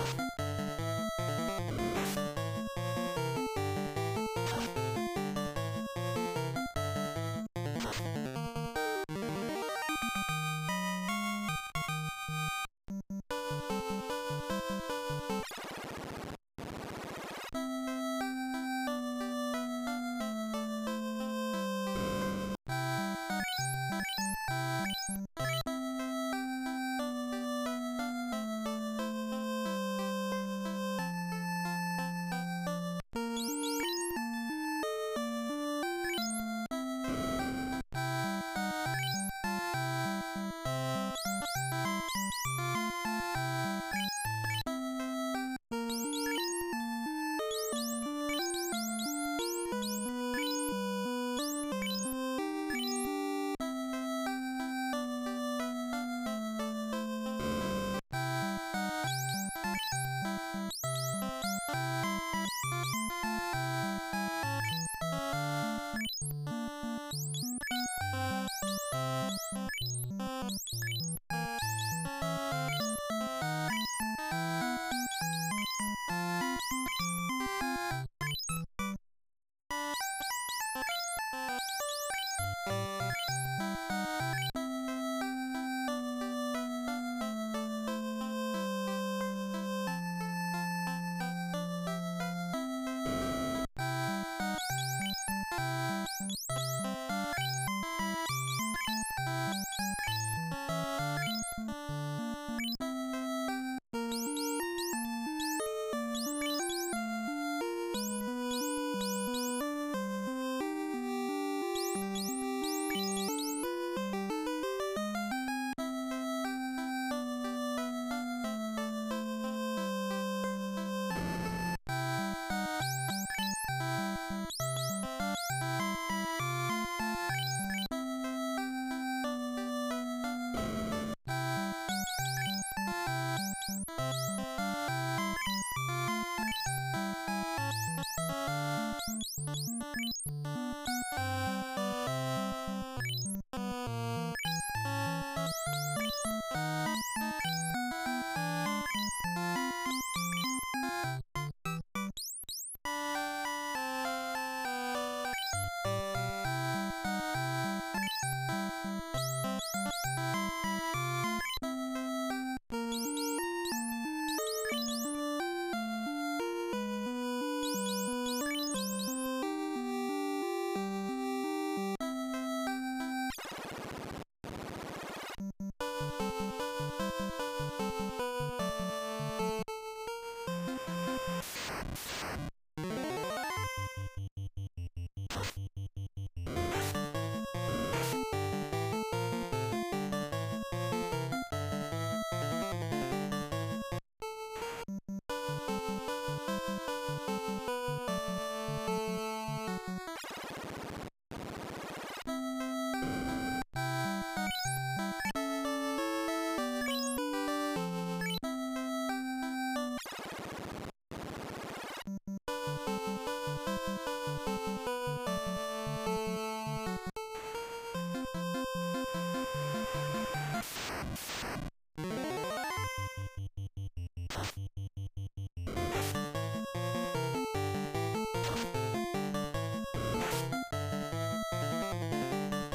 you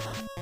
you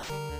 love.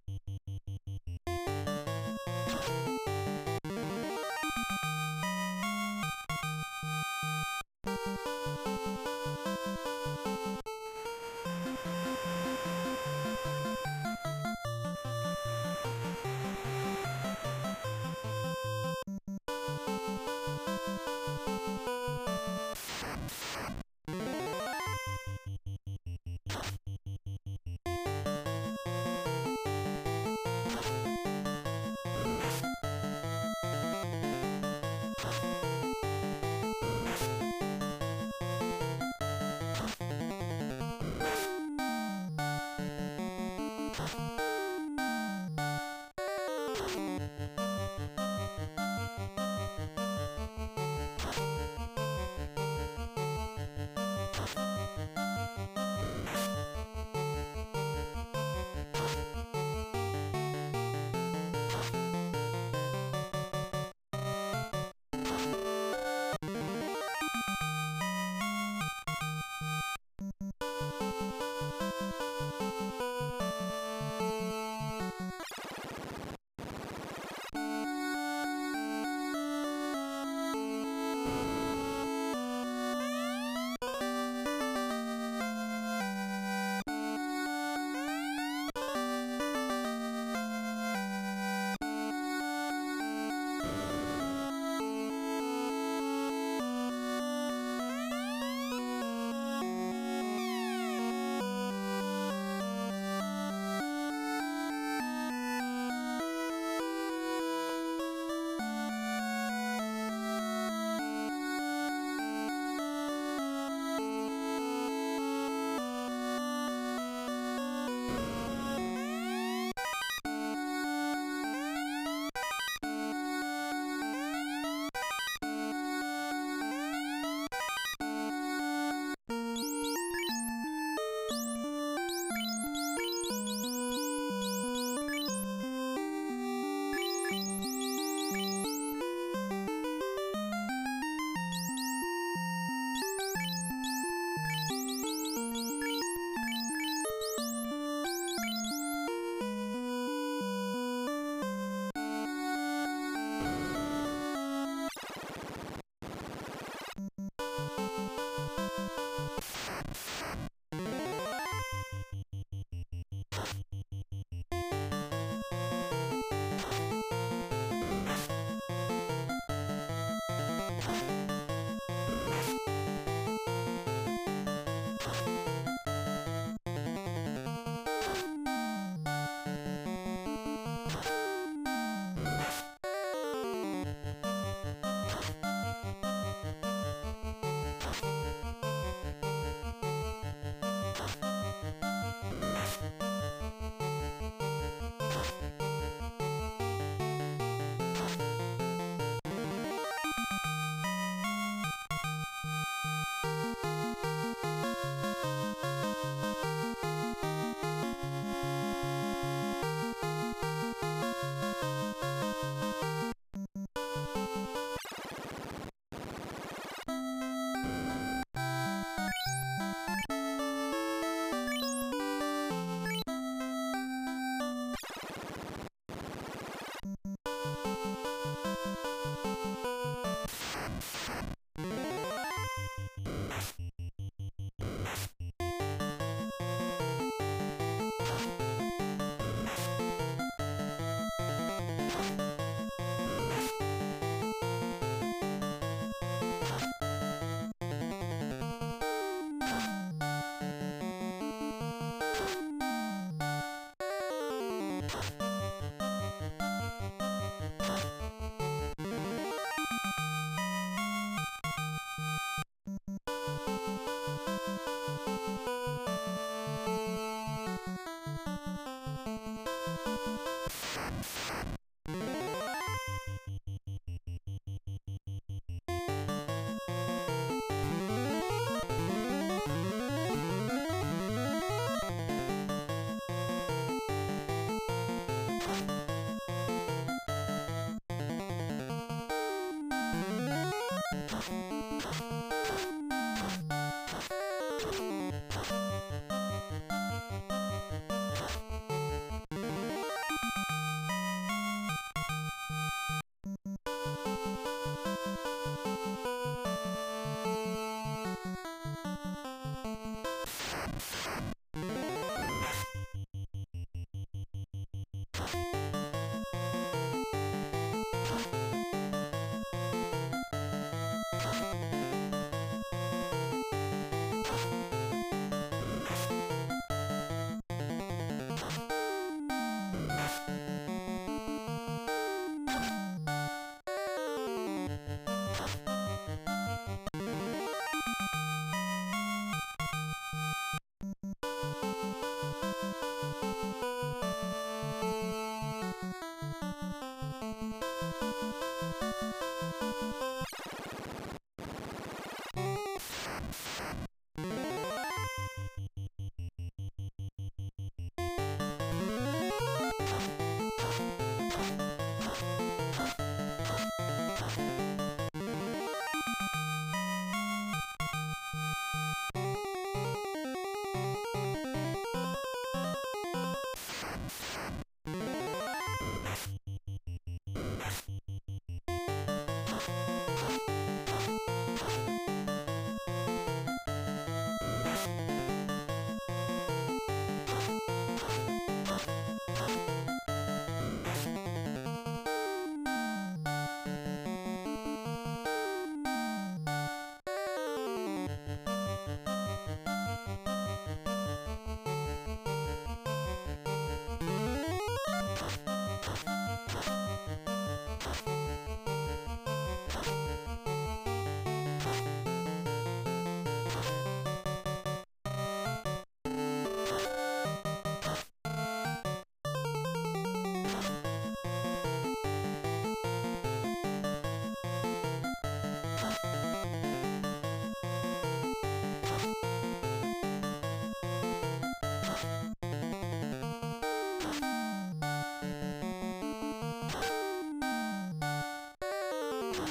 you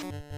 you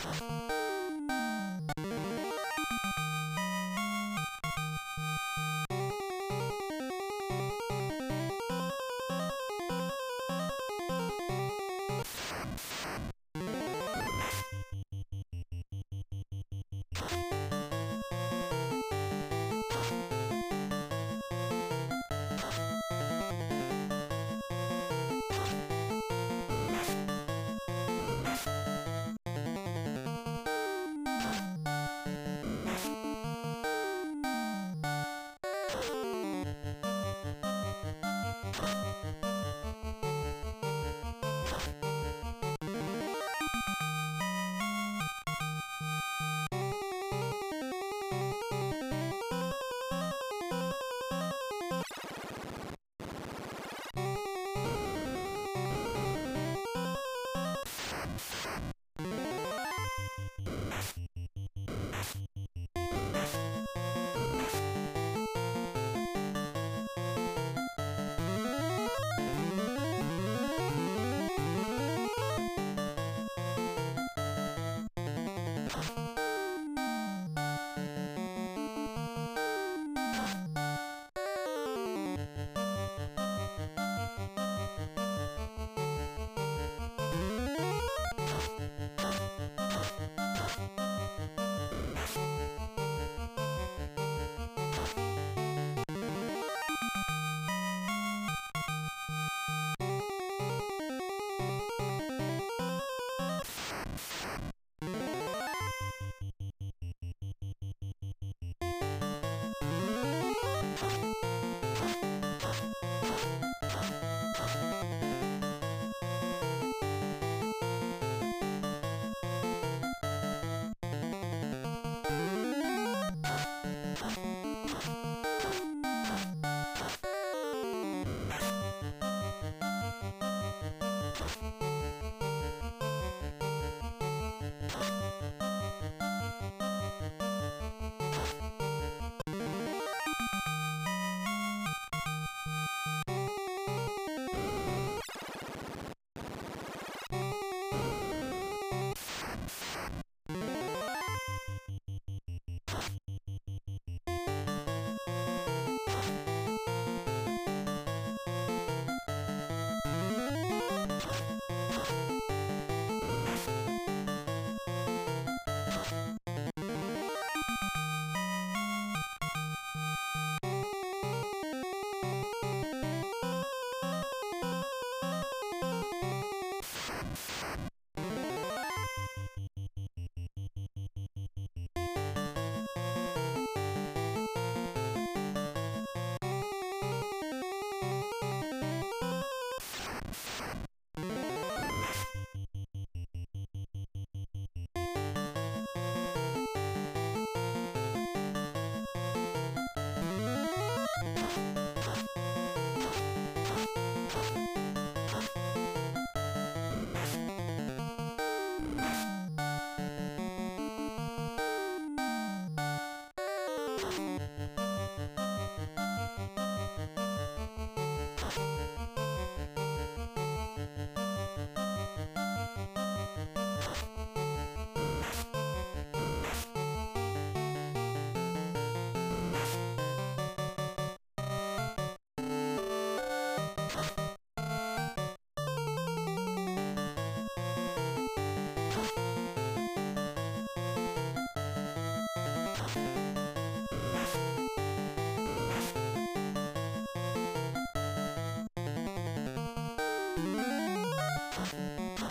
you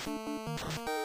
you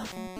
love.